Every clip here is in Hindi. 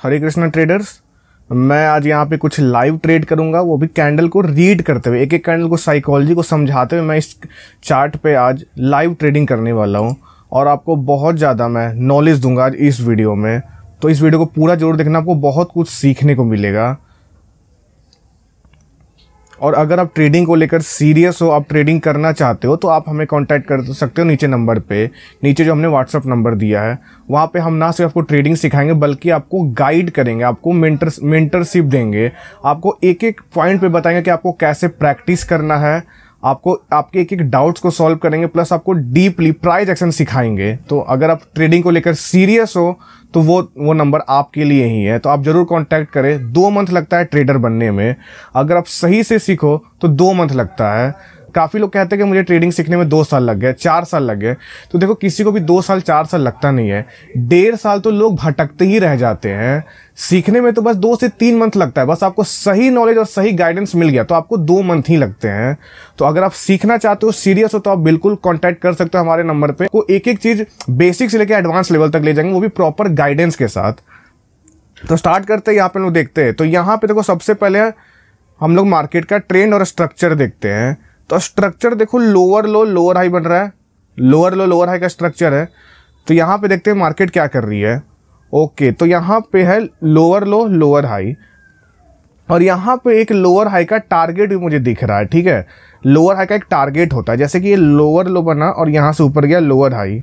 हरे कृष्णा ट्रेडर्स मैं आज यहाँ पे कुछ लाइव ट्रेड करूँगा, वो भी कैंडल को रीड करते हुए एक एक कैंडल को साइकोलॉजी को समझाते हुए मैं इस चार्ट पे आज लाइव ट्रेडिंग करने वाला हूँ, और आपको बहुत ज़्यादा मैं नॉलेज दूँगा आज इस वीडियो में। तो इस वीडियो को पूरा ज़रूर देखना, आपको बहुत कुछ सीखने को मिलेगा। और अगर आप ट्रेडिंग को लेकर सीरियस हो, आप ट्रेडिंग करना चाहते हो तो आप हमें कॉन्टैक्ट कर सकते हो नीचे नंबर पे। नीचे जो हमने व्हाट्सअप नंबर दिया है, वहाँ पे हम ना सिर्फ़ आपको ट्रेडिंग सिखाएँगे, बल्कि आपको गाइड करेंगे, आपको मेंटर मेंटरशिप देंगे। आपको एक एक पॉइंट पे बताएँगे कि आपको कैसे प्रैक्टिस करना है आपको, आपके एक एक डाउट्स को सॉल्व करेंगे प्लस आपको डीपली प्राइज एक्शन सिखाएँगे। तो अगर आप ट्रेडिंग को लेकर सीरियस हो तो वो वो नंबर आपके लिए ही है। तो आप ज़रूर कांटेक्ट करें। दो मंथ लगता है ट्रेडर बनने में। अगर आप सही से सीखो तो दो मंथ लगता है। काफ़ी लोग कहते हैं कि मुझे ट्रेडिंग सीखने में दो साल लग गए, चार साल लग गए। तो देखो, किसी को भी दो साल, चार साल लगता नहीं है। डेढ़ साल तो लोग भटकते ही रह जाते हैं। सीखने में तो बस दो से तीन मंथ लगता है। बस आपको सही नॉलेज और सही गाइडेंस मिल गया तो आपको दो मंथ ही लगते हैं। तो अगर आप सीखना चाहते हो सीरियस हो तो आप बिल्कुल कॉन्टैक्ट कर सकते हो हमारे नंबर पर एक एक चीज़ बेसिक से लेकर एडवांस लेवल तक ले जाएँगे, वो भी प्रॉपर गाइडेंस के साथ। तो स्टार्ट करते हैं, यहाँ पे लोग देखते हैं। तो यहाँ पे देखो, सबसे पहले हम लोग मार्केट का ट्रेंड और स्ट्रक्चर देखते हैं। तो स्ट्रक्चर देखो लोअर लो लोअर हाई बन रहा है। लोअर लो लोअर हाई का स्ट्रक्चर है। तो यहाँ पे देखते हैं मार्केट क्या कर रही है। ओके तो यहाँ पे है लोअर लो लोअर हाई और यहाँ पे एक लोअर हाई का टारगेट भी मुझे दिख रहा है, ठीक है? लोअर हाई का एक टारगेट होता है, जैसे कि ये लोअर लो बना और यहाँ से ऊपर गया लोअर हाई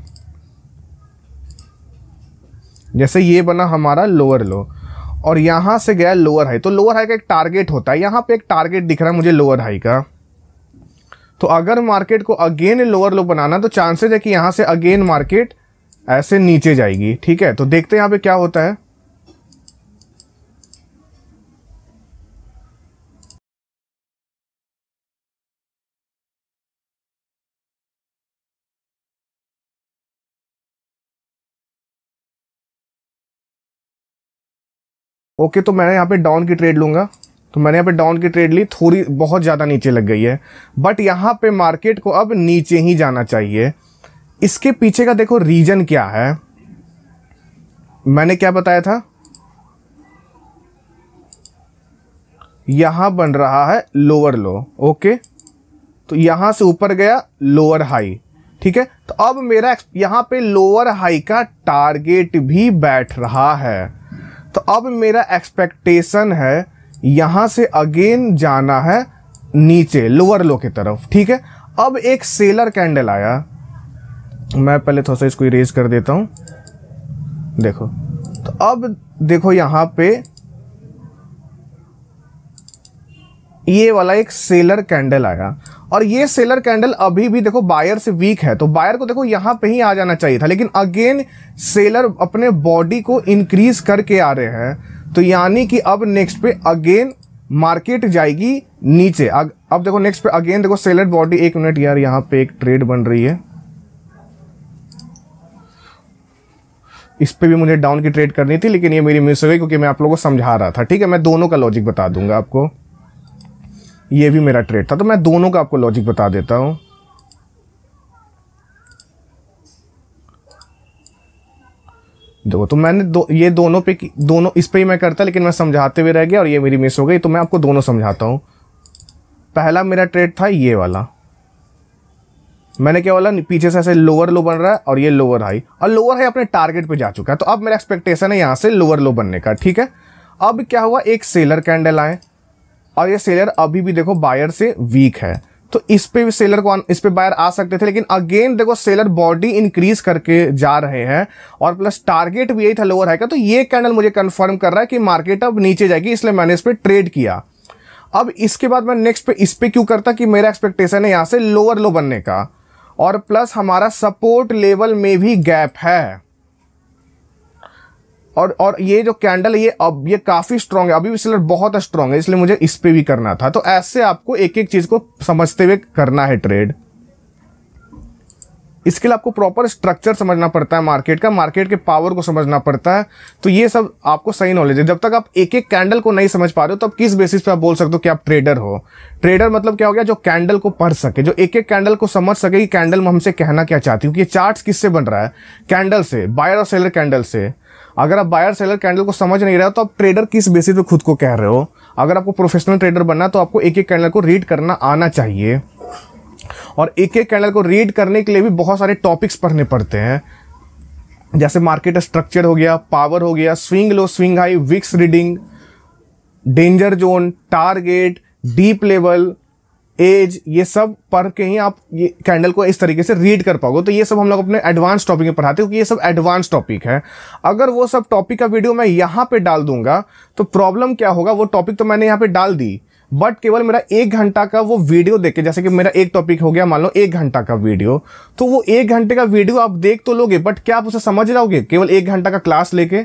जैसे ये बना हमारा लोअर लो और यहाँ से गया लोअर हाई तो लोअर हाई का एक टारगेट होता है। यहाँ पे एक टारगेट दिख रहा है मुझे लोअर हाई का। तो अगर मार्केट को अगेन लोअर लो बनाना तो चांसेस है कि यहाँ से अगेन मार्केट ऐसे नीचे जाएगी। ठीक है? तो देखते हैं यहाँ पे क्या होता है। ओके okay, तो मैं यहाँ पे डाउन की ट्रेड लूँगा। तो मैंने यहाँ पे डाउन की ट्रेड ली, थोड़ी बहुत ज़्यादा नीचे लग गई है। बट यहाँ पे मार्केट को अब नीचे ही जाना चाहिए। इसके पीछे का देखो रीजन क्या है। मैंने क्या बताया था? यहाँ बन रहा है लोअर लो ओके तो यहाँ से ऊपर गया लोअर हाई ठीक है? तो अब मेरा यहाँ पे लोअर हाई का टारगेट भी बैठ रहा है। तो अब मेरा एक्सपेक्टेशन है यहाँ से अगेन जाना है नीचे लोअर लो की तरफ़, ठीक है? अब एक सेलर कैंडल आया। मैं पहले थोड़ा सा इसको इरेज कर देता हूँ। देखो तो अब देखो यहाँ पे ये वाला एक सेलर कैंडल आया। और ये सेलर कैंडल अभी भी देखो बायर से वीक है तो बायर को देखो यहाँ पे ही आ जाना चाहिए था, लेकिन अगेन सेलर अपने बॉडी को इंक्रीज करके आ रहे हैं। तो यानी कि अब नेक्स्ट पे अगेन मार्केट जाएगी नीचे। अब अब देखो नेक्स्ट पे अगेन देखो सेलर बॉडी एक मिनट यार, यहाँ पे एक ट्रेड बन रही है। इस पे भी मुझे डाउन की ट्रेड करनी थी, लेकिन ये मेरी मिस हो गई क्योंकि मैं आप लोगों को समझा रहा था, ठीक है? मैं दोनों का लॉजिक बता दूँगा आपको। ये भी मेरा ट्रेड था तो मैं दोनों का आपको लॉजिक बता देता हूँ। देखो तो मैंने दो, ये दोनों पे दोनों इस पे ही मैं करता, लेकिन मैं समझाते हुए रह गया और ये मेरी मिस हो गई तो मैं आपको दोनों समझाता हूँ। पहला मेरा ट्रेड था ये वाला। मैंने क्या बोला, पीछे से ऐसे लोअर लो बन रहा है और ये लोअर हाई और लोअर हाई अपने टारगेट पे जा चुका है तो अब मेरा एक्सपेक्टेशन है यहाँ से लोअर लो बनने का, ठीक है? अब क्या हुआ, एक सेलर कैंडल आए, और ये सेलर अभी भी देखो बायर से वीक है। तो इस पे भी सेलर को इस पे बायर आ सकते थे, लेकिन अगेन देखो सेलर बॉडी इंक्रीज करके जा रहे हैं और प्लस टारगेट भी यही था लोअर हाई का तो ये कैंडल मुझे कंफर्म कर रहा है कि मार्केट अब नीचे जाएगी, इसलिए मैंने इस पर ट्रेड किया। अब इसके बाद मैं नेक्स्ट पे, इस पे क्यों करता कि मेरा एक्सपेक्टेशन है यहाँ से लोअर लो बनने का, और प्लस हमारा सपोर्ट लेवल में भी गैप है। और और ये जो कैंडल है, ये अब, ये काफ़ी स्ट्रांग है। अभी भी सिलर बहुत स्ट्रांग है, इसलिए मुझे इस पे भी करना था। तो ऐसे आपको एक एक चीज़ को समझते हुए करना है ट्रेड इसके लिए आपको प्रॉपर स्ट्रक्चर समझना पड़ता है मार्केट का मार्केट के पावर को समझना पड़ता है। तो ये सब आपको सही नॉलेज है। जब तक आप एक एक कैंडल को नहीं समझ पा रहे हो, तब किस बेसिस पे आप बोल सकते हो कि आप ट्रेडर हो? ट्रेडर मतलब क्या हो गया? जो कैंडल को पढ़ सके, जो एक एक कैंडल को समझ सके कि कैंडल में हमसे कहना क्या चाहती हूँ। कि चार्ट किससे बन रहा है? कैंडल से बायर और सेलर कैंडल से। अगर आप बायर सेलर कैंडल को समझ नहीं रहे हो तो आप ट्रेडर किस बेसिस पे खुद को कह रहे हो? अगर आपको प्रोफेशनल ट्रेडर बनना है तो आपको एक एक कैंडल को रीड करना आना चाहिए। और एक एक कैंडल को रीड करने के लिए भी बहुत सारे टॉपिक्स पढ़ने पड़ते हैं। जैसे मार्केट स्ट्रक्चर हो गया पावर हो गया swing low swing high wicks reading danger zone target deep level edge ये सब पढ़ के ही आप ये कैंडल को इस तरीके से रीड कर पाओगे। तो ये सब हम लोग अपने एडवांस टॉपिक में पढ़ाते हैं, क्योंकि ये सब एडवांस टॉपिक है। अगर वो सब टॉपिक का वीडियो मैं यहाँ पे डाल दूँगा तो प्रॉब्लम क्या होगा? वो टॉपिक तो मैंने यहाँ पे डाल दी। बट केवल मेरा एक घंटा का वो वीडियो देख के, जैसे कि मेरा एक टॉपिक हो गया, मान लो एक घंटा का वीडियो तो वो एक घंटे का वीडियो आप देख तो लोगे बट क्या आप उसे समझ जाओगे केवल एक घंटा का क्लास लेके?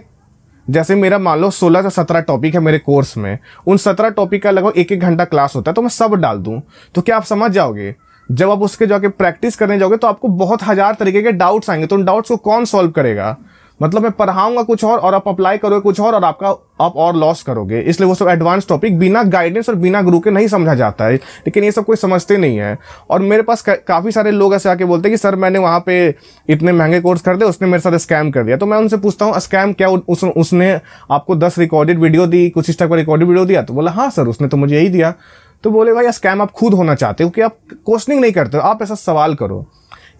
जैसे मेरा मान लो 16 से 17 टॉपिक है मेरे कोर्स में, उन 17 टॉपिक का लगभग एक एक घंटा क्लास होता है तो मैं सब डाल दूँ। तो क्या आप समझ जाओगे? जब आप उसके जाके प्रैक्टिस करने जाओगे तो आपको बहुत हज़ार तरीके के डाउट्स आएँगे तो उन डाउट्स को कौन सॉल्व करेगा? मतलब मैं पढ़ाऊँगा कुछ और और आप अप्लाई करोगे कुछ और और आपका आप और लॉस करोगे। इसलिए वो सब एडवांस टॉपिक बिना गाइडेंस और बिना गुरु के नहीं समझा जाता है। लेकिन ये सब कोई समझते नहीं है। और मेरे पास काफ़ी सारे लोग ऐसे आके बोलते हैं कि सर मैंने वहाँ पे इतने महँगे कोर्स कर दिए उसने मेरे साथ स्कैम कर दिया। तो मैं उनसे पूछता हूँ स्कैम क्या उस, उसने आपको दस रिकॉर्डेड वीडियो दी कुछ इस टाइप का रिकॉर्डेड वीडियो दिया? तो बोला हाँ सर उसने तो मुझे यही दिया। तो बोले भाई स्कैम आप खुद होना चाहते हो कि आप क्वेश्चनिंग नहीं करते हो। आप ऐसा सवाल करो।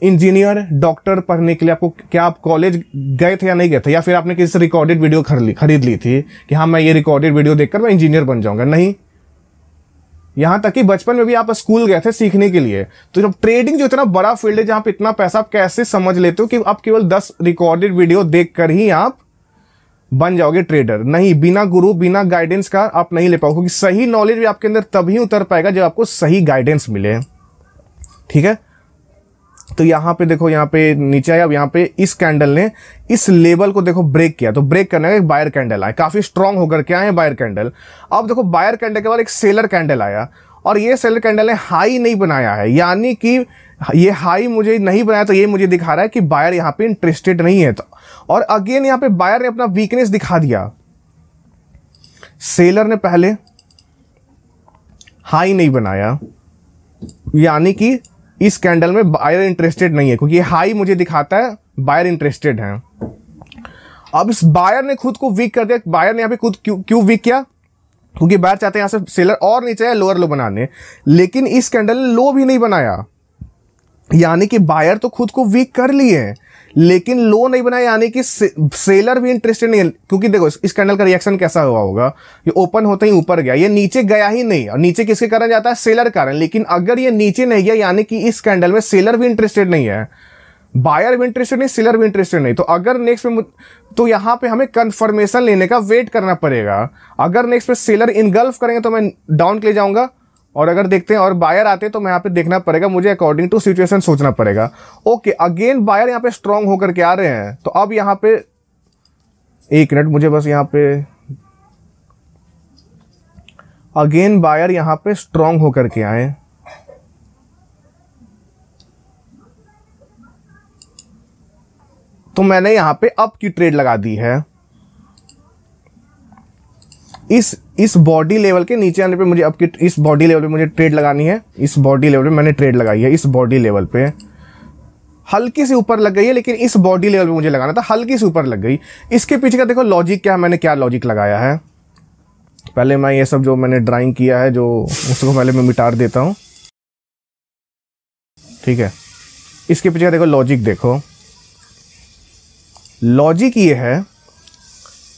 इंजीनियर, डॉक्टर पढ़ने के लिए आपको क्या आप कॉलेज गए थे या नहीं गए थे? या फिर आपने किसी से रिकॉर्डेड वीडियो खरीद ली थी कि हाँ मैं ये रिकॉर्डेड वीडियो देखकर मैं इंजीनियर बन जाऊँगा? नहीं। यहाँ तक कि बचपन में भी आप स्कूल गए थे सीखने के लिए। तो जब ट्रेडिंग जो इतना बड़ा फ़ील्ड है, जहाँ पे इतना पैसा आप कैसे समझ लेते हो कि आप केवल दस रिकॉर्डेड वीडियो देखकर ही आप बन जाओगे ट्रेडर नहीं, बिना गुरु बिना गाइडेंस का आप नहीं ले पाओगे। क्योंकि सही नॉलेज भी आपके अंदर तभी उतर पाएगा जब आपको सही गाइडेंस मिले। ठीक है? तो यहाँ पे देखो, यहाँ पे नीचे आया, अब यहाँ पे इस कैंडल ने इस लेवल को देखो ब्रेक किया। तो ब्रेक करने का एक बायर कैंडल आया। काफ़ी स्ट्रांग होकर के आए बायर कैंडल अब देखो बायर कैंडल के बाद एक सेलर कैंडल आया। और ये सेलर कैंडल ने हाई नहीं बनाया है। यानी कि ये हाई मुझे नहीं बनाया तो ये मुझे दिखा रहा है कि बायर यहाँ पे इंटरेस्टेड नहीं है। तो और अगेन यहाँ पे बायर ने अपना वीकनेस दिखा दिया। सेलर ने पहले हाई नहीं बनाया। यानी कि इस कैंडल में बायर इंटरेस्टेड नहीं है, क्योंकि हाई मुझे दिखाता है बायर इंटरेस्टेड है। अब इस बायर ने खुद को वीक कर दिया बायर ने यहाँ पे खुद क्यों वीक किया? क्योंकि बायर चाहते हैं यहाँ से सेलर और नीचे है लोअर लो बनाने, लेकिन इस कैंडल ने लो भी नहीं बनाया। यानी कि बायर तो खुद को वीक कर लिए लेकिन लो नहीं बनाया, यानी कि सेलर भी इंटरेस्टेड नहीं है, क्योंकि देखो, इस कैंडल का रिएक्शन कैसा हुआ होगा? ये ओपन होते ही ऊपर गया, ये नीचे गया ही नहीं, और नीचे किसके कारण जाता है? सेलर कारण। लेकिन अगर ये नीचे नहीं गया, यानी कि इस कैंडल में सेलर भी इंटरेस्टेड नहीं है बायर भी इंटरेस्टेड नहीं सेलर भी इंटरेस्टेड नहीं तो अगर नेक्स्ट में तो यहाँ पे हमें कंफर्मेशन लेने का वेट करना पड़ेगा। अगर नेक्स्ट पे सेलर इनगल्फ करेंगे तो मैं डाउन के लिए जाऊँगा और अगर देखते हैं, और बायर आते हैं तो मैं यहाँ पे देखना पड़ेगा, मुझे अकॉर्डिंग टू सिचुएशन सोचना पड़ेगा। ओके अगेन बायर यहाँ पे स्ट्रांग होकर के आ रहे हैं तो अब यहाँ पे, एक मिनट मुझे बस यहाँ पे अगेन बायर यहाँ पे स्ट्रांग होकर के आए। तो मैंने यहाँ पे अप की ट्रेड लगा दी है। इस इस बॉडी लेवल के नीचे आने पे मुझे अब इस बॉडी लेवल पे मुझे ट्रेड लगानी है। इस बॉडी लेवल पे मैंने ट्रेड लगाई है, इस बॉडी लेवल पे। हल्की सी ऊपर लग गई है, लेकिन इस बॉडी लेवल पे मुझे लगाना था। हल्की सी ऊपर लग गई। इसके पीछे का देखो लॉजिक क्या है, मैंने क्या लॉजिक लगाया है? पहले मैं ये सब जो मैंने ड्राइंग किया है, जो उसको पहले मैं मिटार देता हूँ। ठीक है। इसके पीछे का देखो लॉजिक देखो। लॉजिक ये है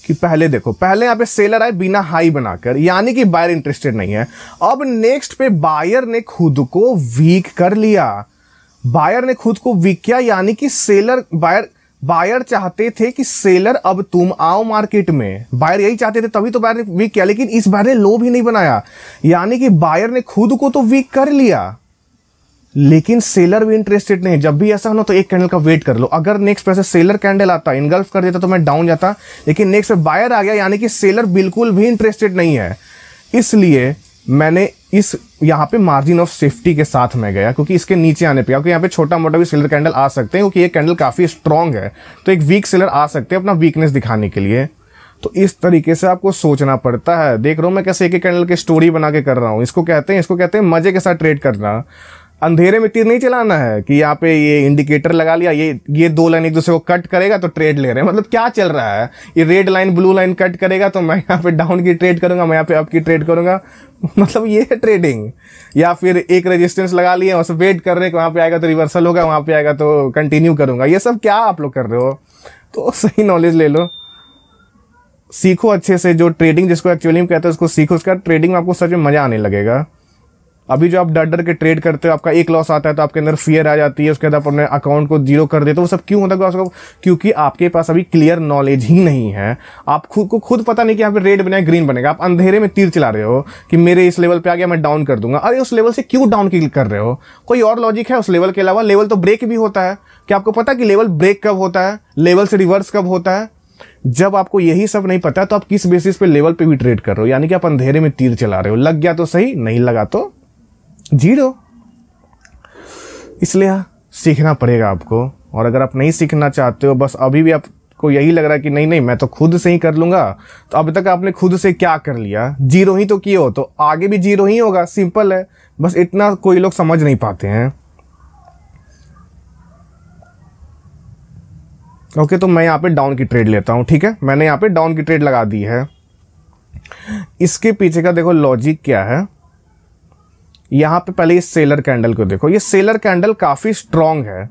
कि पहले देखो, पहले यहाँ पे सेलर आए बिना हाई बनाकर, यानी कि बायर इंटरेस्टेड नहीं है। अब नेक्स्ट पे बायर ने खुद को वीक कर लिया। बायर ने खुद को वीक किया, यानी कि सेलर बायर बायर चाहते थे कि सेलर अब तुम आओ मार्केट में। बायर यही चाहते थे, तभी तो बायर ने वीक किया, लेकिन इस बार ने लो भी नहीं बनाया। यानी कि बायर ने खुद को तो वीक कर लिया। लेकिन सेलर भी इंटरेस्टेड नहीं जब भी ऐसा हो ना तो एक कैंडल का वेट कर लो। अगर नेक्स्ट पैसे सेलर कैंडल आता इनगल्फ कर देता तो मैं डाउन जाता। लेकिन नेक्स्ट पे बायर आ गया, यानी कि सेलर बिल्कुल भी इंटरेस्टेड नहीं है। इसलिए मैंने इस यहाँ पे मार्जिन ऑफ़ सेफ्टी के साथ में गया, क्योंकि इसके नीचे आने पे, क्योंकि यहाँ पे छोटा मोटा भी सेलर कैंडल आ सकते हैं, क्योंकि ये कैंडल काफ़ी स्ट्रांग है। तो एक वीक सेलर आ सकते हैं अपना वीकनेस दिखाने के लिए। तो इस तरीके से आपको सोचना पड़ता है। देख रहा हूँ मैं कैसे एक एक कैंडल की स्टोरी बना के कर रहा हूँ। इसको कहते हैं, इसको कहते हैं मज़े के साथ ट्रेड करना। अंधेरे में तीर नहीं चलाना है कि यहाँ पे ये इंडिकेटर लगा लिया, ये ये दो लाइन एक दूसरे को कट करेगा तो ट्रेड ले रहे हैं। मतलब क्या चल रहा है? ये red line blue line cut करेगा तो मैं यहाँ पे डाउन की ट्रेड करूँगा, मैं यहाँ पे अप की ट्रेड करूँगा। मतलब ये है ट्रेडिंग या फिर एक रेजिस्टेंस लगा लिए वहाँ वेट कर रहे हैं वहाँ पे आएगा तो रिवर्सल होगा, वहाँ पे आएगा तो कंटिन्यू करूँगा। ये सब क्या आप लोग कर रहे हो? तो सही नॉलेज ले लो। सीखो अच्छे से जो ट्रेडिंग जिसको एक्चुअली में कहते हैं, उसको सीखो। उसका ट्रेडिंग में आपको सच में मज़ा आने लगेगा। अभी जो आप डर डर के ट्रेड करते हो, आपका एक लॉस आता है तो आपके अंदर फियर आ जाती है, उसके बाद आप अपने अकाउंट को ज़ीरो कर देते हो, वो सब क्यों होता है? क्योंकि आपके पास अभी क्लियर नॉलेज ही नहीं है। आप खुद को खुद पता नहीं कि यहाँ पे रेड बनेगा ग्रीन बनेगा। आप अंधेरे में तीर चला रहे हो कि मेरे इस लेवल पे आ गया, मैं डाउन कर दूँगा। अरे, उस लेवल से क्यों डाउन कर रहे हो? कोई और लॉजिक है उस लेवल के अलावा? लेवल तो ब्रेक भी होता है। क्या आपको पता कि लेवल ब्रेक कब होता है? लेवल से रिवर्स कब होता है? जब आपको यही सब नहीं पता तो आप किस बेसिस पे लेवल पे भी ट्रेड कर रहे हो? यानी कि आप अंधेरे में तीर चला रहे हो। लग गया तो सही, नहीं लगा तो ज़ीरो इसलिए सीखना पड़ेगा आपको, और अगर आप नहीं सीखना चाहते हो, बस अभी भी आपको यही लग रहा है कि नहीं नहीं, मैं तो खुद से ही कर लूँगा। तो अब तक आपने खुद से क्या कर लिया? ज़ीरो ही तो किए हो तो आगे भी ज़ीरो ही होगा। सिंपल है। बस इतना कोई लोग समझ नहीं पाते हैं। ओके तो मैं यहाँ पे डाउन की ट्रेड लेता हूँ, ठीक है? मैंने यहाँ पे डाउन की ट्रेड लगा दी है। इसके पीछे का देखो लॉजिक क्या है? यहाँ पे पहले इस सेलर कैंडल को देखो। ये सेलर कैंडल काफ़ी स्ट्रांग है,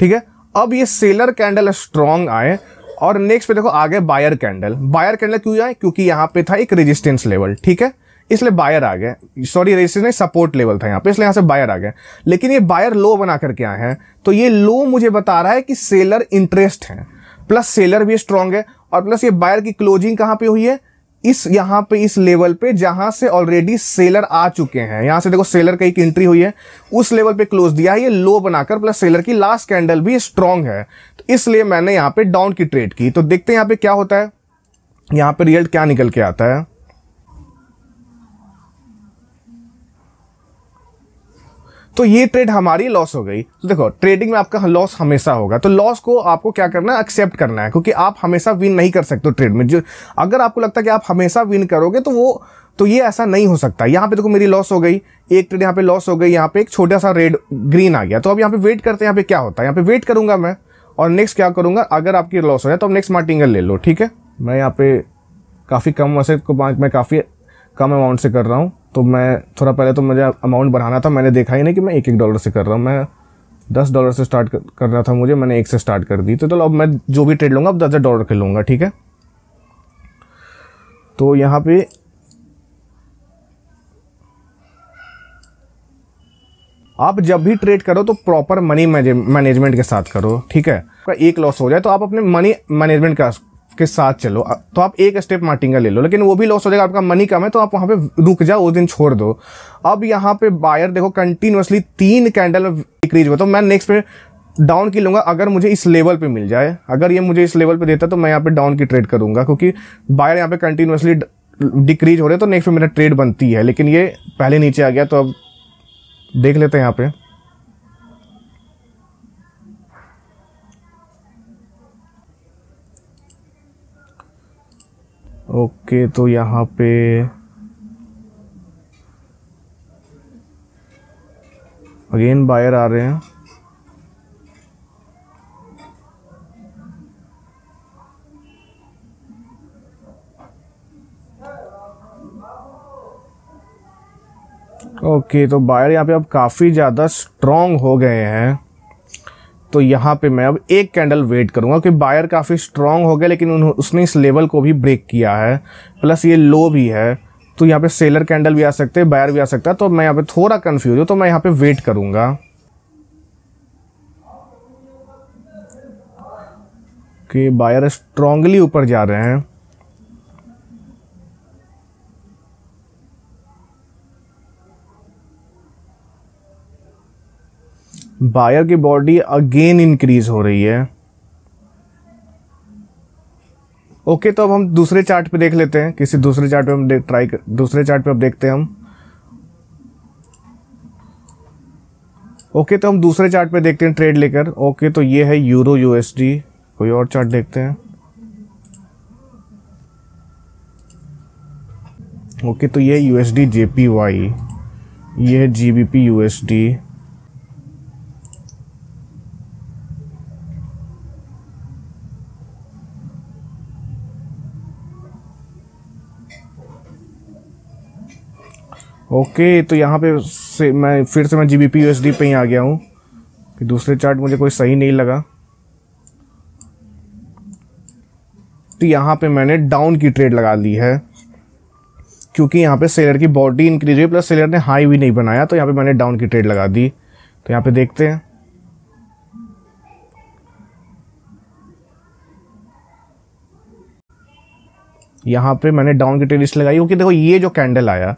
ठीक है? अब ये सेलर कैंडल स्ट्रांग आए और नेक्स्ट पे देखो आगे बायर कैंडल बायर कैंडल क्यों आए? क्योंकि यहाँ पे था एक रेजिस्टेंस लेवल ठीक है? इसलिए बायर आ गए। सॉरी रेजिस्टेंस नहीं सपोर्ट लेवल था यहाँ पे, इसलिए यहाँ से बायर आ गए। लेकिन ये बायर लो बना करके आए हैं तो ये लो मुझे बता रहा है कि सेलर इंटरेस्ट है। प्लस सेलर भी स्ट्रांग है और प्लस ये बायर की क्लोजिंग कहाँ पे हुई है? इस यहाँ पे इस लेवल पे जहाँ से ऑलरेडी सेलर आ चुके हैं। यहाँ से देखो सेलर का एक एंट्री हुई है। उस लेवल पे क्लोज दिया है। ये लो बनाकर प्लस सेलर की लास्ट कैंडल भी स्ट्रांग है। तो इसलिए मैंने यहाँ पे डाउन की ट्रेड की। तो देखते हैं यहाँ पे क्या होता है। यहाँ पे रिज़ल्ट क्या निकल के आता है। तो ये ट्रेड हमारी लॉस हो गई। तो देखो ट्रेडिंग में आपका लॉस हमेशा होगा। तो लॉस को आपको क्या करना है? एक्सेप्ट करना है, क्योंकि आप हमेशा विन नहीं कर सकते ट्रेड में। जो, अगर आपको लगता है कि आप हमेशा विन करोगे तो वो तो ये ऐसा नहीं हो सकता। यहाँ पे देखो, मेरी लॉस हो गई। एक ट्रेड यहाँ पे लॉस हो गई। यहाँ पे एक छोटा सा रेड ग्रीन आ गया। तो अब यहाँ पे वेट करते हैं, यहाँ पे क्या होता है? यहाँ पे वेट करूँगा मैं। और नेक्स्ट क्या करूँगा? अगर आपकी लॉस हो जाए तो अब नेक्स्ट मार्टिंगल ले लो, ठीक है? मैं यहाँ पे काफ़ी कम वैसे को, मैं काफ़ी कम अमाउंट से कर रहा हूँ। तो मैं, थोड़ा पहले तो मुझे अमाउंट बढ़ाना था, मैंने देखा ही नहीं कि मैं एक एक डॉलर से कर रहा हूँ। मैं दस डॉलर से स्टार्ट करना था मुझे, मैंने एक से स्टार्ट कर दी। तो चलो तो अब मैं जो भी ट्रेड लूँगा, अब दस हज़ार डॉलर के लूँगा ठीक है? तो यहाँ पे आप जब भी ट्रेड करो तो प्रॉपर मनी मैनेजमेंट के साथ करो, ठीक है? एक लॉस हो जाए तो आप अपने मनी मैनेजमेंट का के साथ चलो। तो आप एक स्टेप मार्टिंगा ले लो, लेकिन वो भी लॉस हो जाएगा, आपका मनी कम है तो आप वहाँ पे रुक जाओ, उस दिन छोड़ दो। अब यहाँ पे बायर देखो कंटिन्यूसली तीन कैंडल में डिक्रीज हुआ तो मैं नेक्स्ट पे डाउन की लूँगा, अगर मुझे इस लेवल पे मिल जाए। अगर ये मुझे इस लेवल पे देता तो मैं यहाँ पे डाउन की ट्रेड करूँगा, क्योंकि बायर यहाँ पे कंटिन्यूसली डिक्रीज हो रहे तो नेक्स्ट पे मेरा ट्रेड बनती है। लेकिन ये पहले नीचे आ गया तो अब देख लेते हैं यहाँ पे। ओके तो यहाँ पे अगेन बायर आ रहे हैं। ओके तो बायर यहाँ पे अब काफ़ी ज़्यादा स्ट्रॉन्ग हो गए हैं। तो यहाँ पे मैं अब एक कैंडल वेट करूँगा क्योंकि बायर काफ़ी स्ट्रांग हो गया लेकिन उसने इस लेवल को भी ब्रेक किया है प्लस ये लो भी है तो यहाँ पे सेलर कैंडल भी आ सकते हैं बायर भी आ सकता है तो मैं यहाँ पे थोड़ा कन्फ्यूज़ हूँ तो मैं यहाँ पे वेट करूँगा। कि बायर स्ट्रांगली ऊपर जा रहे हैं। बायर की बॉडी अगेन इंक्रीज हो रही है। ओके okay, तो अब हम दूसरे चार्ट पे देख लेते हैं। किसी दूसरे चार्ट पे हम ट्राई कर दूसरे चार्ट पे अब देखते हैं हम। ओके okay, तो हम दूसरे चार्ट पे देखते हैं ट्रेड लेकर। ओके okay, तो ये है यूरो यूएसडी कोई और चार्ट देखते हैं। ओके तो ये यूएसडी जेपीवाई ये है जीबीपी यूएसडी ओके तो यहाँ पे से मैं फिर से मैं G B P U S D पे ही आ गया हूँ। कि दूसरे चार्ट मुझे कोई सही नहीं लगा। तो यहाँ पे मैंने डाउन की ट्रेड लगा ली है। क्योंकि यहाँ पे सेलर की बॉडी इंक्रीज हुई प्लस सेलर ने हाई भी नहीं बनाया तो यहाँ पे मैंने डाउन की ट्रेड लगा दी। तो यहाँ पे देखते हैं। यहाँ पे मैंने डाउन की ट्रेड इसलिए लगाई। क्योंकि देखो ये जो कैंडल आया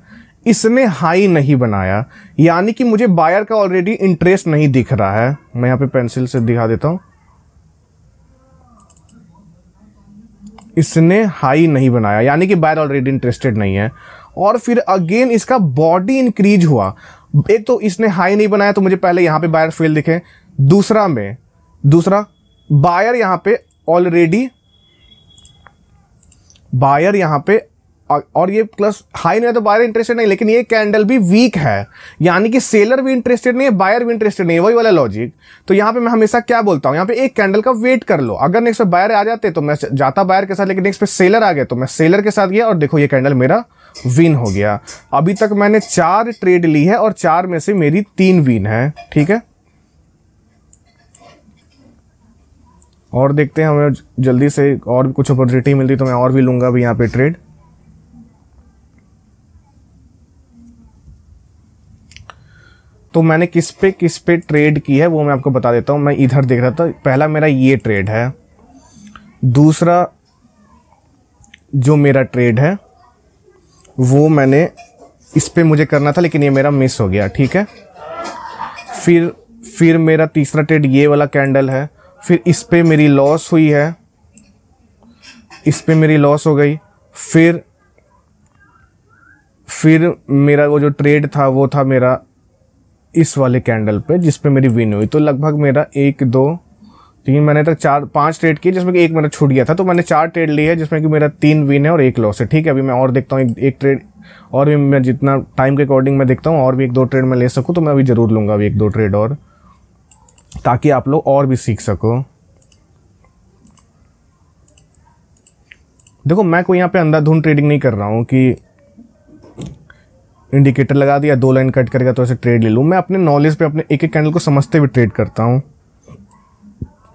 इसने हाई नहीं बनाया। यानी कि मुझे बायर का ऑलरेडी इंटरेस्ट नहीं दिख रहा है। मैं यहाँ पे पेंसिल से दिखा देता हूँ। इसने हाई नहीं बनाया। यानी कि बायर ऑलरेडी इंटरेस्टेड नहीं है। और फिर अगेन इसका बॉडी इंक्रीज हुआ। एक तो इसने हाई नहीं बनाया तो मुझे पहले यहाँ पे बायर फेल दिखे। दूसरा में, दूसरा, बायर यहाँ पे ऑलरेडी बायर यहाँ पे और ये प्लस हाई नहीं है तो बायर इंटरेस्टेड नहीं, लेकिन ये कैंडल भी वीक है। यानी कि सेलर भी इंटरेस्टेड नहीं है बायर भी इंटरेस्टेड नहीं है, वही वाला लॉजिक तो यहाँ पे मैं हमेशा क्या बोलता हूँ, यहाँ पे एक कैंडल का वेट कर लो। अगर नेक्स्ट पे बायर आ जाते तो मैं जाता बायर के साथ, लेकिन नेक्स्ट पे सेलर आ गए तो मैं सेलर के साथ गया, और देखो ये कैंडल मेरा विन हो गया। अभी तक मैंने चार ट्रेड ली है, और चार में से मेरी तीन विन है, ठीक है? और देखते हैं हमें जल्दी से और कुछ अपॉर्चुनिटी मिलती तो मैं और भी लूँगा अभी यहाँ पे ट्रेड तो मैंने किस पे किस पे ट्रेड की है वो मैं आपको बता देता हूँ। मैं इधर देख रहा था, पहला मेरा ये ट्रेड है। दूसरा जो मेरा ट्रेड है, वो मैंने इस पे मुझे करना था, लेकिन ये मेरा मिस हो गया, ठीक है? फिर फिर मेरा तीसरा ट्रेड ये वाला कैंडल है। फिर इस पे मेरी लॉस हुई है। इस पे मेरी लॉस हो गई। फिर फिर मेरा वो जो ट्रेड था, वो था मेरा इस वाले कैंडल पे जिस पे मेरी विन हुई। तो लगभग मेरा एक, दो, तीन, मैंने तक चार, पाँच ट्रेड किए, जिसमें कि एक मेरा छूट गया था। तो मैंने चार ट्रेड लिए है, जिसमें कि मेरा तीन विन है और एक लॉस है। ठीक है, अभी मैं और देखता हूँ, एक ट्रेड और भी मैं जितना टाइम के अकॉर्डिंग मैं देखता हूँ, और भी एक, दो ट्रेड मैं ले सकूँ तो मैं अभी ज़रूर लूँगा अभी एक, दो ट्रेड और, ताकि आप लोग और भी सीख सको। देखो, मैं कोई यहाँ पे अंधाधुंध ट्रेडिंग नहीं कर रहा हूँ कि इंडिकेटर लगा दिया, दो लाइन कट करेगा तो ऐसे ट्रेड ले लूँ। मैं अपने नॉलेज पे, अपने एक एक कैंडल को समझते हुए ट्रेड करता हूँ।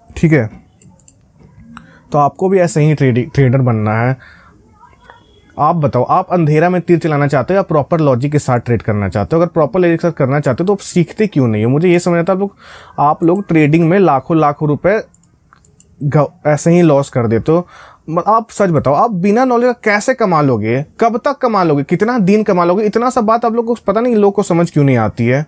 ठीक है? तो आपको भी ऐसे ही ट्रेडिंग ट्रेडर बनना है। आप बताओ, आप अंधेरा में तीर चलाना चाहते हो या प्रॉपर लॉजिक के साथ ट्रेड करना चाहते हो? अगर प्रॉपर लॉजिक के साथ करना चाहते हो तो आप सीखते क्यों नहीं हो? मुझे ये समझ आता आप लोग आप लोग ट्रेडिंग में लाखों लाखों रुपए ऐसे ही लॉस कर देते हो। आप सच बताओ, आप बिना नॉलेज कैसे कमा लोगे कब तक कमा लोगे कितना दिन कमा लोगे इतना सब बात आप लोग को पता नहीं, लोग को समझ क्यों नहीं आती है?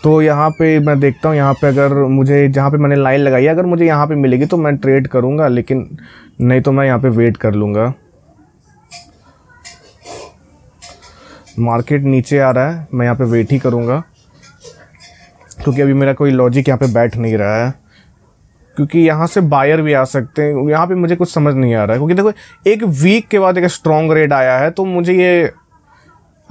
तो यहाँ पे मैं देखता हूँ, यहाँ पे अगर मुझे, जहाँ पे मैंने लाइन लगाई है, अगर मुझे यहाँ पे मिलेगी तो मैं ट्रेड करूँगा, लेकिन नहीं तो मैं यहाँ पे वेट कर लूँगा। मार्केट नीचे आ रहा है, मैं यहाँ पे वेट ही करूँगा। क्योंकि अभी मेरा कोई लॉजिक यहाँ पे बैठ नहीं रहा है। क्योंकि यहाँ से बायर भी आ सकते हैं। यहाँ पे मुझे कुछ समझ नहीं आ रहा है। क्योंकि देखो, एक वीक के बाद एक स्ट्रॉन्ग रेड आया है तो मुझे ये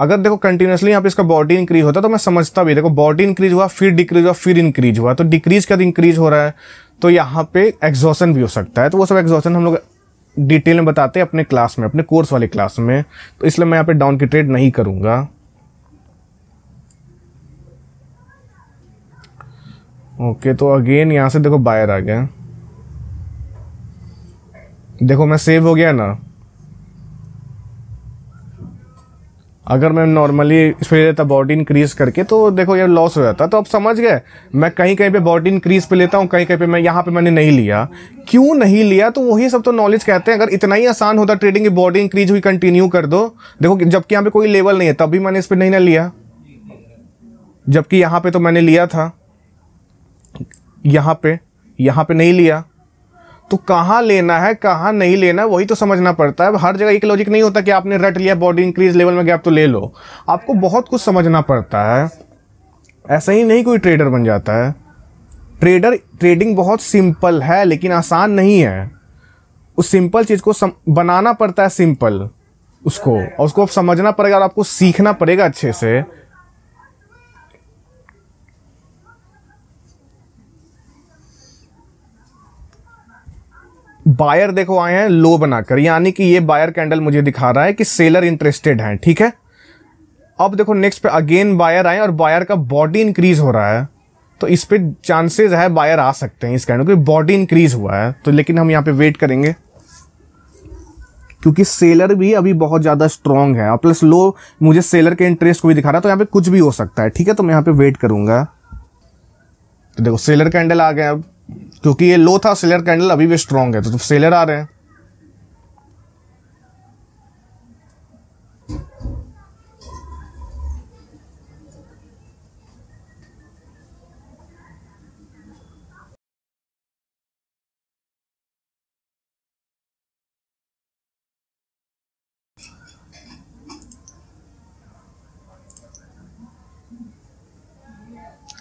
अगर देखो कंटिन्यूसली यहाँ पे इसका बॉडी इंक्रीज होता तो मैं समझता भी। देखो बॉडी इंक्रीज हुआ, फिर डिक्रीज हुआ, फिर इंक्रीज हुआ तो डिक्रीज का इंक्रीज हो रहा है। तो यहाँ पे एग्जॉशन भी हो सकता है। तो वो सब एग्जॉशन हम लोग डिटेल में बताते हैं अपने क्लास में, अपने कोर्स वाले क्लास में। तो इसलिए मैं यहाँ पे डाउन की ट्रेड नहीं करूँगा। ओके तो अगेन यहाँ से देखो बायर आ गया। देखो मैं सेव हो गया ना। अगर मैं नॉर्मली इस पर लेता बॉडी इंक्रीज करके तो देखो ये लॉस हो जाता। तो अब समझ गए? मैं कहीं कहीं पे बॉडी इंक्रीज पे लेता हूँ कहीं कहीं पे मैं यहाँ पे मैंने नहीं लिया। क्यों नहीं लिया? तो वही सब तो नॉलेज कहते हैं। अगर इतना ही आसान होता ट्रेडिंग की बॉडी इंक्रीज हुई कंटिन्यू कर दो। देखो जबकि यहाँ पे कोई लेवल नहीं है, तब भी मैंने इस पर नहीं ना लिया। जबकि यहाँ पे तो मैंने लिया था। यहाँ पे यहाँ पे नहीं लिया। तो कहाँ लेना है कहाँ नहीं लेना है वही तो समझना पड़ता है। हर जगह एक लॉजिक नहीं होता कि आपने रट लिया बॉडी इंक्रीज लेवल में गया तो ले लो। आपको बहुत कुछ समझना पड़ता है। ऐसा ही नहीं कोई ट्रेडर बन जाता है। ट्रेडर ट्रेडिंग बहुत सिंपल है लेकिन आसान नहीं है। उस सिंपल चीज़ को सम, बनाना पड़ता है सिंपल उसको। और उसको आप समझना पड़ेगा और आपको सीखना पड़ेगा अच्छे से। बायर देखो आए हैं लो बनाकर। यानी कि ये बायर कैंडल मुझे दिखा रहा है कि सेलर इंटरेस्टेड हैं, ठीक है? अब देखो नेक्स्ट पे अगेन बायर आए और बायर का बॉडी इंक्रीज हो रहा है तो इस पर चांसेस है बायर आ सकते हैं इस कैंडल क्योंकि बॉडी इंक्रीज हुआ है तो लेकिन हम यहाँ पे वेट करेंगे। क्योंकि सेलर भी अभी बहुत ज़्यादा स्ट्रांग है, और प्लस लो मुझे सेलर के इंटरेस्ट को भी दिखा रहा है तो यहाँ पे कुछ भी हो सकता है, ठीक है? तो मैं यहाँ पे वेट करूँगा। तो देखो सेलर कैंडल आ गया अब। क्योंकि ये लो था सेलर कैंडल अभी भी स्ट्रांग है तो, तो सेलर आ रहे हैं।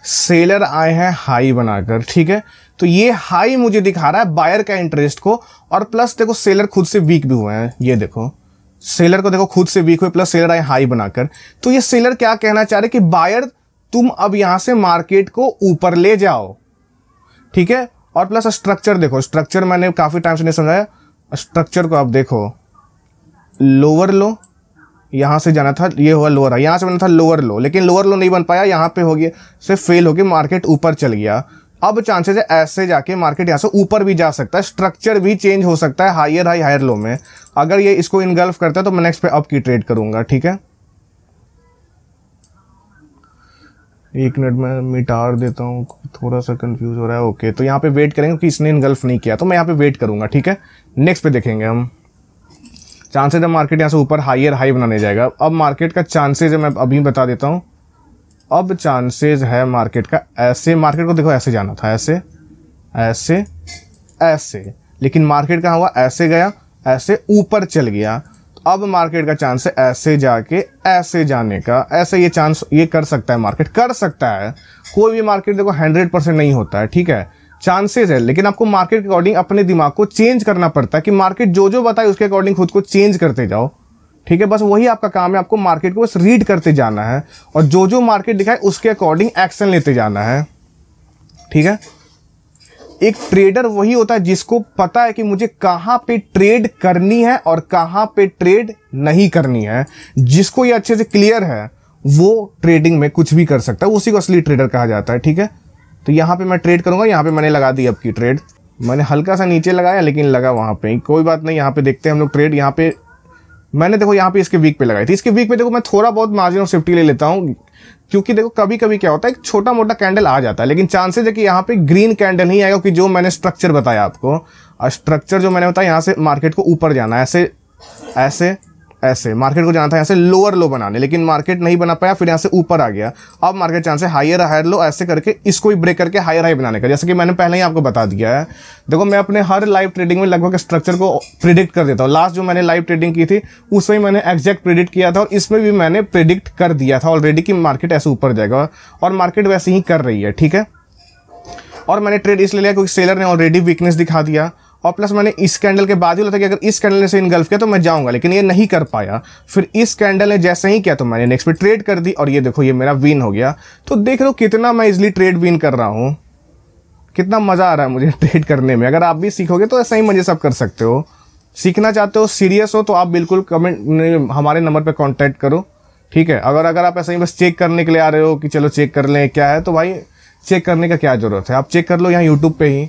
सेलर आए हैं हाई बनाकर ठीक है? तो ये हाई मुझे दिखा रहा है बायर का इंटरेस्ट को, और प्लस देखो सेलर खुद से वीक भी हुए हैं, ये देखो। सेलर को देखो खुद से वीक हुए प्लस सेलर आए हाई बनाकर। तो ये सेलर क्या कहना चाह रहे कि बायर तुम अब यहाँ से मार्केट को ऊपर ले जाओ। ठीक है? और प्लस स्ट्रक्चर देखो स्ट्रक्चर मैंने काफ़ी टाइम से नहीं समझाया। स्ट्रक्चर को आप देखो। लोअर लो, यहाँ से जाना था, ये हुआ लोअर यहाँ से बना था लोअर लो लेकिन लोअर लो नहीं बन पाया, यहाँ पे हो गया, से फेल हो गया मार्केट ऊपर चल गया। अब चांसेस है ऐसे जाके मार्केट यहाँ से ऊपर भी जा सकता है स्ट्रक्चर भी चेंज हो सकता है हायर हाई हायर लो में। अगर ये इसको इनगल्फ करता है तो मैं नेक्स्ट पे अप की ट्रेड करूँगा, ठीक है? एक मिनट में मिटार देता हूँ, थोड़ा सा कंफ्यूज हो रहा है ओके तो यहाँ पे वेट करेंगे कि इसने इनगल्फ नहीं किया तो मैं यहाँ पे वेट करूँगा, ठीक है? नेक्स्ट पे देखेंगे हम। चांसेज है मार्केट यहाँ से ऊपर हाइयर हाई बनाने जाएगा। अब मार्केट का चांसेज है मैं अभी बता देता हूँ। अब चांसेज है मार्केट का ऐसे मार्केट को देखो ऐसे जाना था, ऐसे ऐसे ऐसे। लेकिन मार्केट कहाँ हुआ? ऐसे गया, ऐसे ऊपर चल गया। तो अब मार्केट का चांस है ऐसे जाके, ऐसे जाने का। ऐसे ये चांस ये कर सकता है मार्केट कर सकता है। कोई भी मार्केट देखो हंड्रेड परसेंट नहीं होता है, ठीक है? चांसेस है, लेकिन आपको मार्केट के अकॉर्डिंग अपने दिमाग को चेंज करना पड़ता है कि मार्केट जो जो बताए उसके अकॉर्डिंग खुद को चेंज करते जाओ। ठीक है, बस वही आपका काम है, आपको मार्केट को बस रीड करते जाना है और जो जो मार्केट दिखाए उसके अकॉर्डिंग एक्शन लेते जाना है। ठीक है? एक ट्रेडर वही होता है जिसको पता है कि मुझे कहाँ पे ट्रेड करनी है और कहाँ पे ट्रेड नहीं करनी है। जिसको ये अच्छे से क्लियर है, वो ट्रेडिंग में कुछ भी कर सकता है। उसी को असली ट्रेडर कहा जाता है, ठीक है? तो यहाँ पे मैं ट्रेड करूँगा, यहाँ पे मैंने लगा दी अब की ट्रेड मैंने हल्का सा नीचे लगाया, लेकिन लगा वहाँ पे। कोई बात नहीं, यहाँ पे देखते हैं हम लोग ट्रेड यहाँ पे मैंने देखो यहाँ पे इसके वीक पे लगाई थी। इसके वीक पे देखो मैं थोड़ा बहुत मार्जिन ऑफ़ सेफ्टी ले लेता हूँ, क्योंकि देखो कभी कभी क्या होता है, एक छोटा मोटा कैंडल आ जाता है, लेकिन चांसेस है कि यहाँ पे ग्रीन कैंडल ही आएगा, कि जो मैंने स्ट्रक्चर बताया आपको स्ट्रक्चर जो मैंने बताया, यहाँ से मार्केट को ऊपर जाना है ऐसे ऐसे ऐसे। मार्केट को जाना था यहाँ से लोअर लो बनाने, लेकिन मार्केट नहीं बना पाया, फिर यहाँ से ऊपर आ गया। अब मार्केट चांस है हायर हायर लो ऐसे करके इसको ही ब्रेक करके हायर हाई बनाने का। जैसे कि मैंने पहले ही आपको बता दिया है। देखो, मैं अपने हर लाइव ट्रेडिंग में लगभग स्ट्रक्चर को प्रिडिक्ट कर देता हूँ। लास्ट जो मैंने लाइव ट्रेडिंग की थी उसमें मैंने एग्जैक्ट प्रिडिक्ट किया था और इसमें भी मैंने प्रिडिक्ट कर दिया था ऑलरेडी कि मार्केट ऐसे ऊपर जाएगा और मार्केट वैसे ही कर रही है, ठीक है? और मैंने ट्रेड इसलिए लिया क्योंकि सेलर ने ऑलरेडी वीकनेस दिखा दिया। और प्लस मैंने इस कैंडल के बाद ही बोला था कि अगर इस कैंडल ने से इनगल्फ किया तो मैं जाऊँगा, लेकिन ये नहीं कर पाया। फिर इस कैंडल ने जैसे ही किया तो मैंने नेक्स्ट पे ट्रेड कर दी और ये देखो, ये मेरा विन हो गया। तो देख लो कितना मैं इजिली ट्रेड विन कर रहा हूँ। कितना मज़ा आ रहा है मुझे ट्रेड करने में। अगर आप भी सीखोगे तो ऐसा ही मज़े सब कर सकते हो। सीखना चाहते हो सीरियस हो तो आप बिल्कुल कमेंट हमारे नंबर पर कॉन्टैक्ट करो। ठीक है? अगर अगर आप ऐसा ही बस चेक करने के लिए आ रहे हो कि चलो चेक कर लें, क्या है तो भाई चेक करने का क्या ज़रूरत है? आप चेक कर लो यहाँ यूट्यूब पे ही।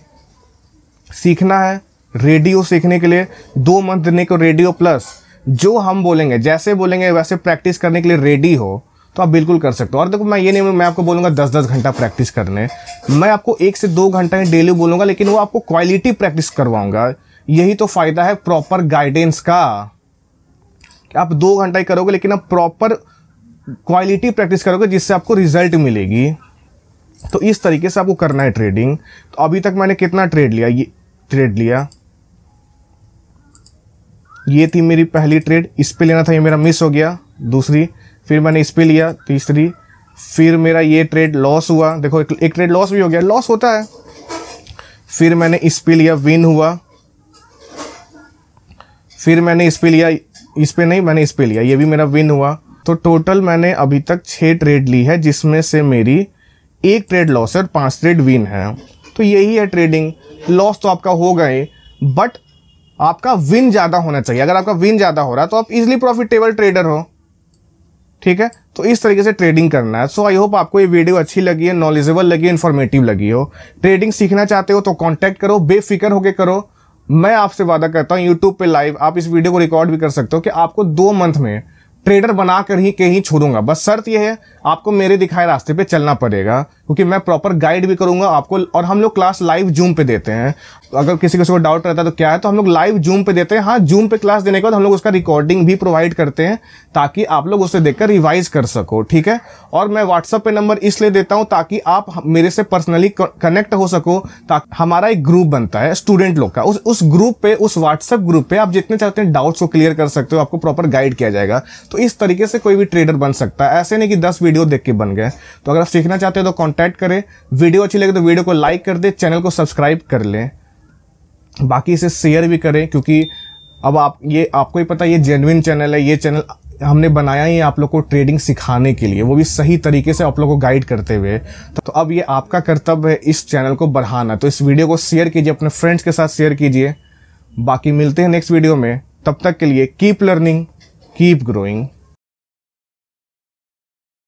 सीखना है। रेडियो सीखने के लिए, दो मंथ देने को रेडियो प्लस जो हम बोलेंगे, जैसे बोलेंगे, वैसे प्रैक्टिस करने के लिए रेडी हो तो आप बिल्कुल कर सकते हो। और देखो, मैं ये नहीं मैं आपको बोलूँगा दस दस घंटा प्रैक्टिस करने। मैं आपको एक से दो घंटा ही डेली बोलूँगा, लेकिन वो आपको क्वालिटी प्रैक्टिस करवाऊँगा। यही तो फ़ायदा है प्रॉपर गाइडेंस का। आप दो घंटा ही करोगे, लेकिन आप प्रॉपर क्वालिटी प्रैक्टिस करोगे, जिससे आपको रिज़ल्ट मिलेगी। तो इस तरीके से आपको करना है ट्रेडिंग तो अभी तक मैंने कितना ट्रेड लिया? ये ट्रेड लिया। ये थी मेरी पहली ट्रेड इस पे लेना था ये मेरा मिस हो गया। दूसरी फिर मैंने इस पे लिया। तीसरी फिर मेरा ये ट्रेड लॉस हुआ। देखो एक, एक ट्रेड लॉस भी हो गया। लॉस होता है। फिर मैंने इस पे लिया विन हुआ। फिर मैंने इस पे लिया इस पे नहीं मैंने इस पे लिया। ये भी मेरा विन हुआ। तो टोटल मैंने अभी तक छः ट्रेड ली है जिसमें से मेरी एक ट्रेड लॉस है और पाँच ट्रेड विन है। तो यही है ट्रेडिंग लॉस तो आपका हो गए बट आपका विन ज़्यादा होना चाहिए। अगर आपका विन ज़्यादा हो रहा है तो आप इजिली प्रॉफिटेबल ट्रेडर हो। ठीक है? तो इस तरीके से ट्रेडिंग करना है। सो आई होप आपको ये वीडियो अच्छी लगी है नॉलेजेबल लगी है इन्फॉर्मेटिव लगी हो। ट्रेडिंग सीखना चाहते हो तो कांटेक्ट करो, बेफिक्र होकर करो। मैं आपसे वादा करता हूँ यूट्यूब पे लाइव आप इस वीडियो को रिकॉर्ड भी कर सकते हो कि आपको दो मंथ में ट्रेडर बना कर ही कहीं छोड़ूँगा। बस शर्त यह है, आपको मेरे दिखाए रास्ते पे चलना पड़ेगा, क्योंकि मैं प्रॉपर गाइड भी करूँगा आपको और हम लोग क्लास लाइव जूम पे देते हैं। अगर किसी किसी को डाउट रहता है तो क्या है? तो हम लोग लाइव जूम पे देते हैं। हाँ जूम पे क्लास देने के बाद हम लोग उसका रिकॉर्डिंग भी प्रोवाइड करते हैं ताकि आप लोग उसे देखकर रिवाइज कर सको, ठीक है? और मैं व्हाट्सअप पे नंबर इसलिए देता हूँ ताकि आप मेरे से पर्सनली कनेक्ट हो सको, ताकि, हमारा एक ग्रुप बनता है स्टूडेंट लोग का। उस उस ग्रुप पे, उस व्हाट्सएप ग्रुप पे आप जितने चाहते हैं डाउट्स को क्लियर कर सकते हो, आपको प्रॉपर गाइड किया जाएगा। तो इस तरीके से कोई भी ट्रेडर बन सकता है। ऐसे नहीं कि दस वीडियो देख के बन गए। तो अगर आप सीखना चाहते हो तो कॉन्टैक्ट करें। वीडियो अच्छी लगे तो वीडियो को लाइक कर दे चैनल को सब्सक्राइब कर लें। बाकी इसे शेयर भी करें क्योंकि अब आप ये आपको ही पता ये जेनविन चैनल है ये चैनल हमने बनाया ही आप लोग को ट्रेडिंग सिखाने के लिए। वो भी सही तरीके से आप लोग को गाइड करते हुए। तो, अब ये आपका कर्तव्य है इस चैनल को बढ़ाना। तो इस वीडियो को शेयर कीजिए अपने फ्रेंड्स के साथ शेयर कीजिए। बाकी मिलते हैं नेक्स्ट वीडियो में। तब तक के लिए कीप लर्निंग कीप ग्रोइंग